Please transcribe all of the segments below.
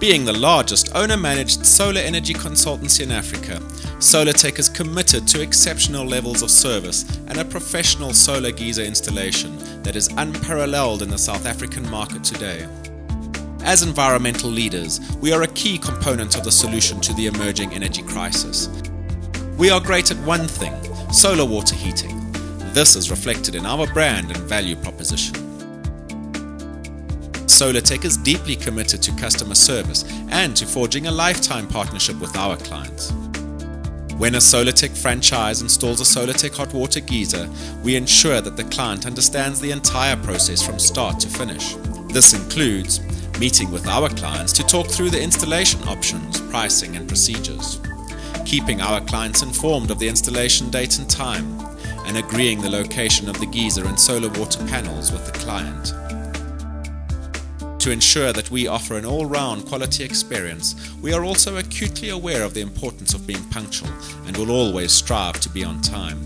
Being the largest owner managed solar energy consultancy in Africa, Solartech is committed to exceptional levels of service and a professional solar geyser installation that is unparalleled in the South African market today. As environmental leaders, we are a key component of the solution to the emerging energy crisis. We are great at one thing solar water heating. This is reflected in our brand and value proposition. Solartech is deeply committed to customer service and to forging a lifetime partnership with our clients. When a Solartech franchise installs a Solartech hot water geyser, we ensure that the client understands the entire process from start to finish. This includes meeting with our clients to talk through the installation options, pricing, and procedures, keeping our clients informed of the installation date and time, and agreeing the location of the geyser and solar water panels with the client. To ensure that we offer an all round quality experience, we are also acutely aware of the importance of being punctual and will always strive to be on time.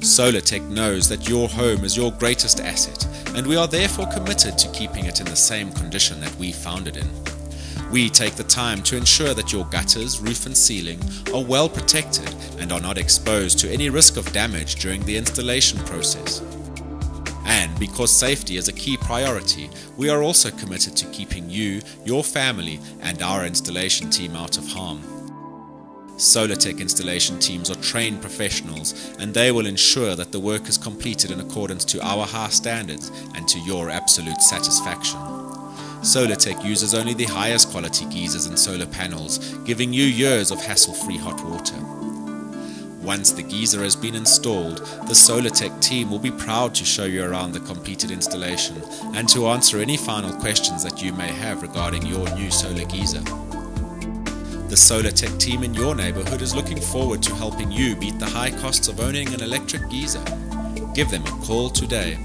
Solartech knows that your home is your greatest asset, and we are therefore committed to keeping it in the same condition that we found it in. We take the time to ensure that your gutters, roof, and ceiling are well protected and are not exposed to any risk of damage during the installation process. And because safety is a key priority, we are also committed to keeping you, your family, and our installation team out of harm. Solartech installation teams are trained professionals and they will ensure that the work is completed in accordance to our high standards and to your absolute satisfaction. Solartech uses only the highest quality geysers and solar panels, giving you years of hassle-free hot water. Once the geyser has been installed, the Solartech team will be proud to show you around the completed installation and to answer any final questions that you may have regarding your new solar geyser. The Solartech team in your neighborhood is looking forward to helping you beat the high costs of owning an electric geyser. Give them a call today.